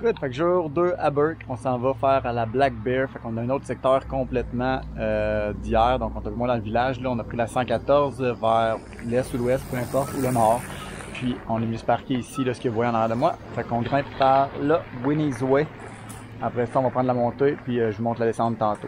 Good, fait que jour 2 à Burke, on s'en va faire à la Black Bear, fait qu'on a un autre secteur complètement euh, d'hier, donc on est moins dans le village, là. On a pris la 114 vers l'est ou l'ouest, peu importe, ou le nord, puis on est se parquer ici, là, ce que vous voyez en arrière de moi, fait qu'on grimpe par là, Winnie's Way, après ça on va prendre la montée, puis euh, je vous montre la descente tantôt.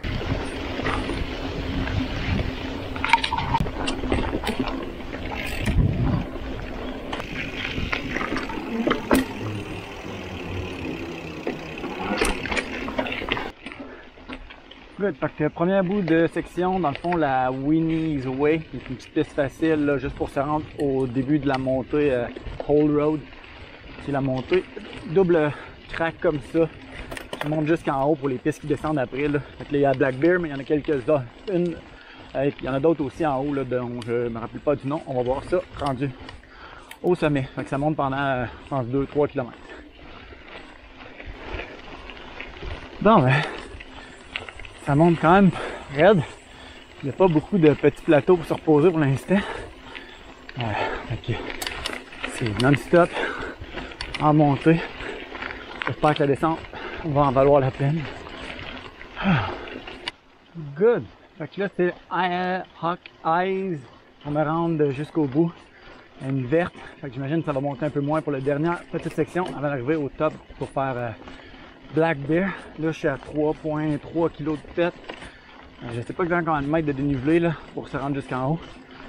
Fait que premier bout de section, dans le fond, la Winnie's Way, qui une petite piste facile, là, juste pour se rendre au début de la montée euh, Road. C'est la montée double crack comme ça, qui monte jusqu'en haut pour les pistes qui descendent après. Là. Il y a Black Bear, mais il y en a quelques-uns. Une, euh, il y en a d'autres aussi en haut, là, dont je me rappelle pas du nom. On va voir ça rendu au sommet. Fait ça monte pendant, euh, je pense, 2-3 km. Bon, ben, ça monte quand même raide. Il n'y a pas beaucoup de petits plateaux pour se reposer pour l'instant. Euh. C'est non-stop en montée. J'espère que la descente va en valoir la peine. Good. Fait que là, c'est Hawk Eyes. On me rendre jusqu'au bout. Une verte. Fait que j'imagine que ça va monter un peu moins pour la dernière petite section avant d'arriver au top pour faire euh, Black Bear. Là, je suis à 3.3 kg de pète. Euh, je sais pas exactement combien de mètres de dénivelé là, pour se rendre jusqu'en haut.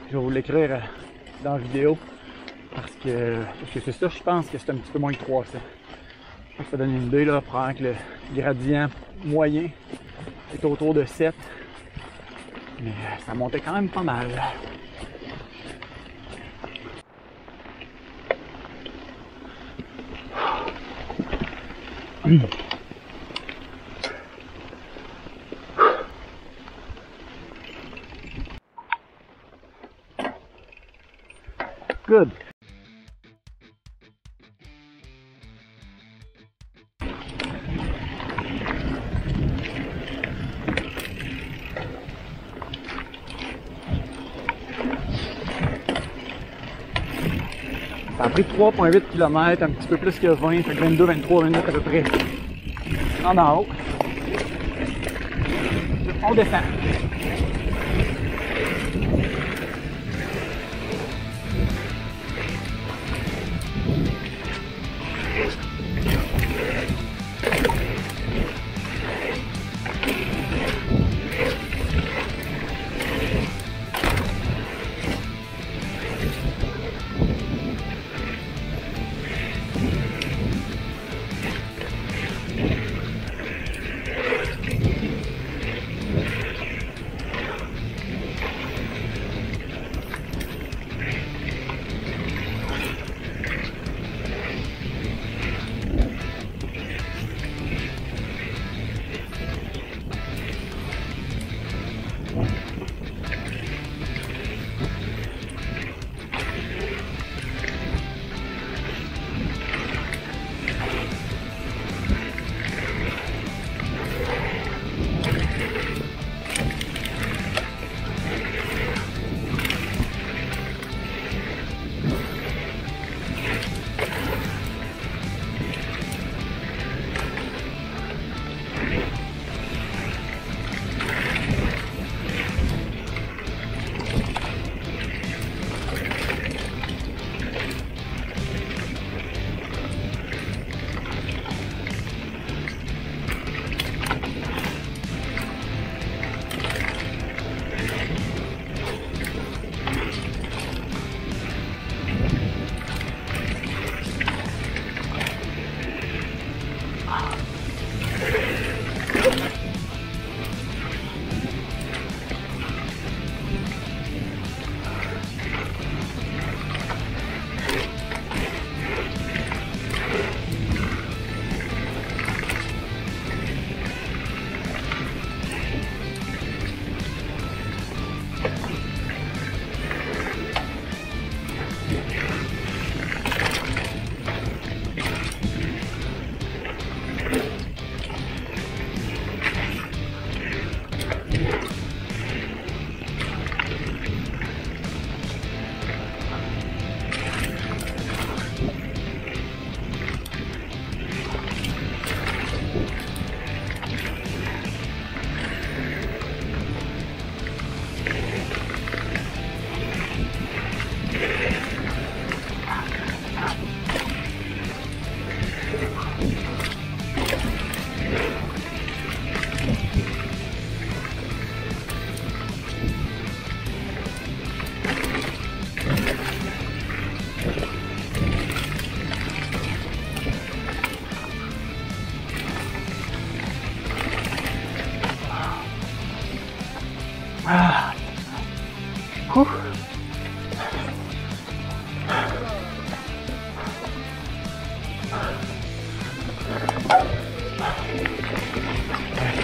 Je vais vous l'écrire euh, dans la vidéo. Parce que, que c'est ça, je pense que c'est un petit peu moins que 300. Ça donne une idée, là, prendre que le gradient moyen est autour de 7. Mais euh, ça montait quand même pas mal. Good. Ça a pris 3.8 km, un petit peu plus que 20, fait que 22, 23 minutes à peu près. En haut. On descend.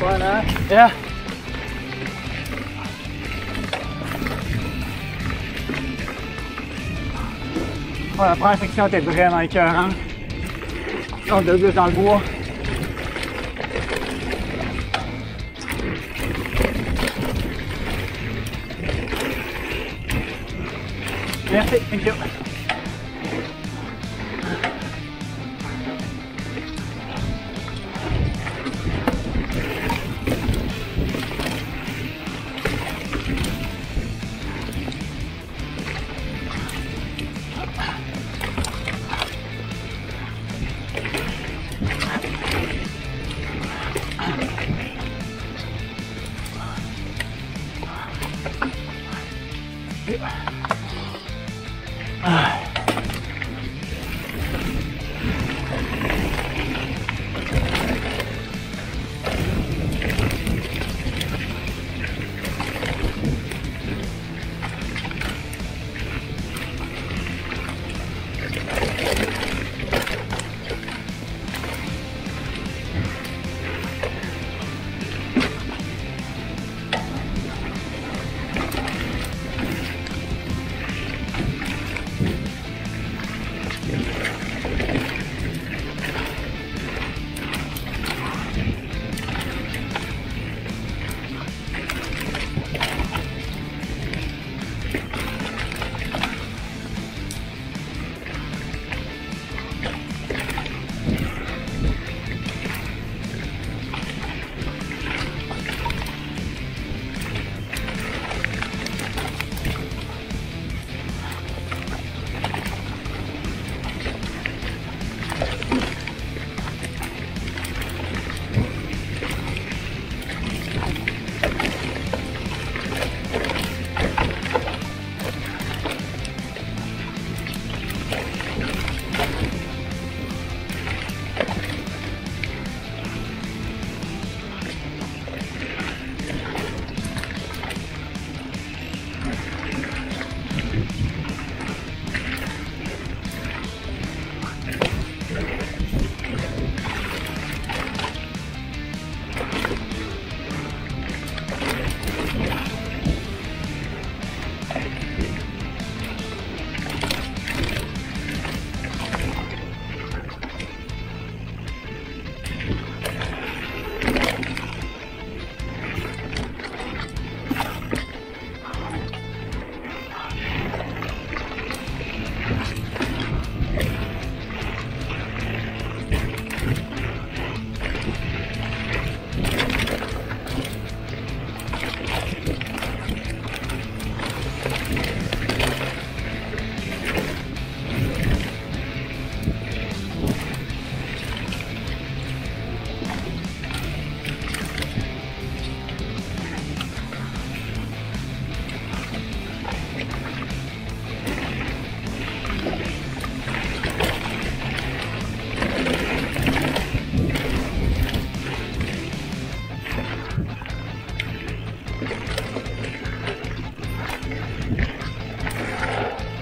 Yeah. Ouais, la première section était vraiment écœurante. On de dans le bois. Merci, thank you.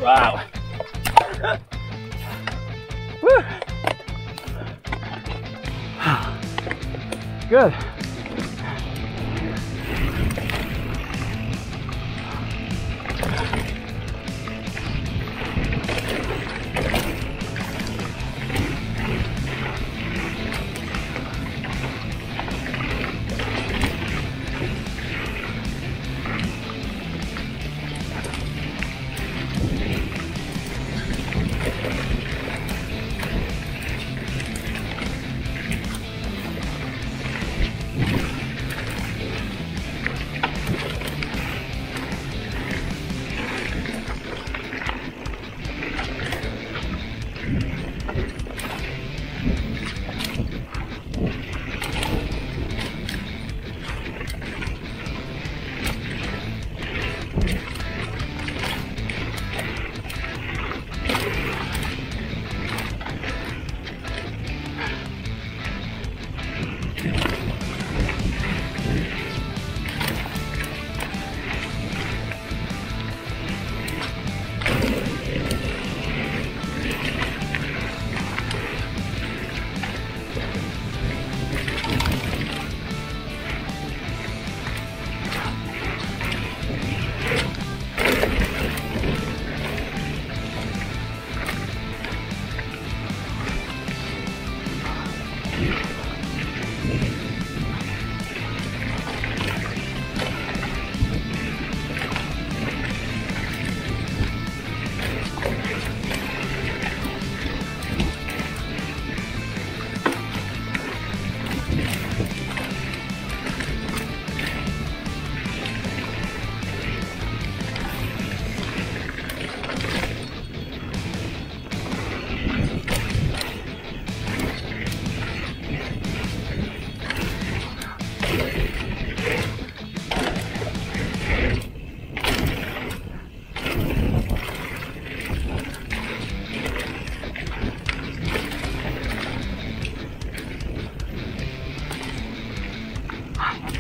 Wow. Good.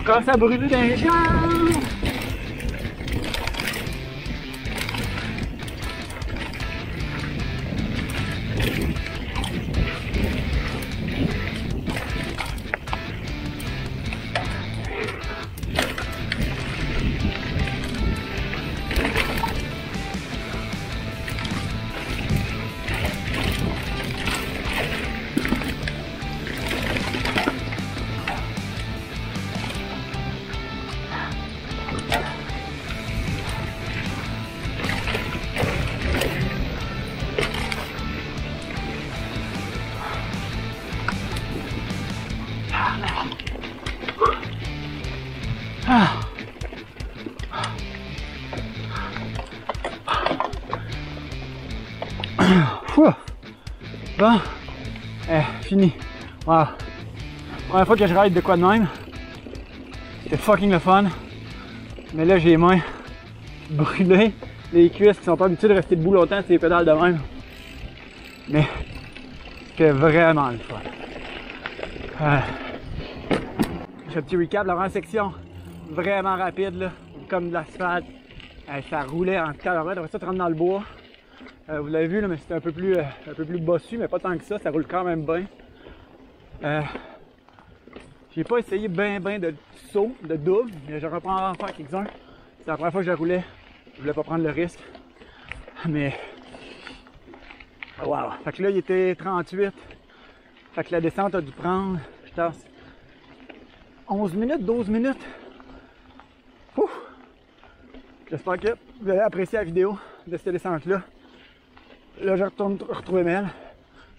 Alcança Bruno Denja! Ouh. Bon, eh, fini. Wow. Première fois que je ride de quoi de même. C'était fucking le fun. Mais là, j'ai les mains brûlées, les cuisses qui sont pas habituées de rester debout longtemps sur les pédales de même. Mais c'était vraiment le fun. Euh, J'ai un petit recap la première section. Vraiment rapide, là, comme de l'asphalte. Euh, ça roulait en kilomètres. Après ça, tu dans le bois. Euh, vous l'avez vu, là, mais c'était un peu plus euh, un peu plus bossu, mais pas tant que ça. Ça roule quand même bien. Euh, j'ai pas essayé ben ben de saut, de double, mais je reprends en faire quelques-uns. C'est la première fois que je roulais. Je voulais pas prendre le risque. Mais. Wow! Fait que là, il était 38. Fait que la descente a dû prendre, je pense, 11 minutes, 12 minutes. J'espère que vous avez apprécié la vidéo de cette descente-là. Là, je retourne retrouver Mel.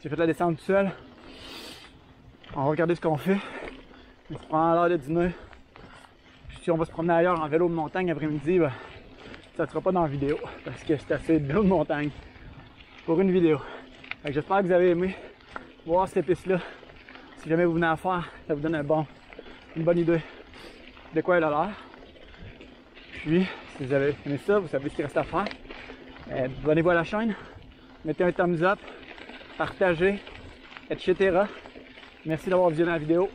J'ai fait la descente tout seul. On va regarder ce qu'on fait. On se prend l'heure de dîner. Si on va se promener ailleurs en vélo de montagne après-midi, ben, ça ne sera pas dans la vidéo parce que c'est assez de vélo de montagne pour une vidéo. J'espère que vous avez aimé voir cette piste-là. Si jamais vous venez à faire, ça vous donne un bon, une bonne idée de quoi elle a l'air. Puis, si vous avez aimé ça, vous savez ce qu'il reste à faire. Euh, Abonnez-vous à la chaîne, mettez un thumbs up, partagez, etc. Merci d'avoir visionné la vidéo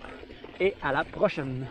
et à la prochaine.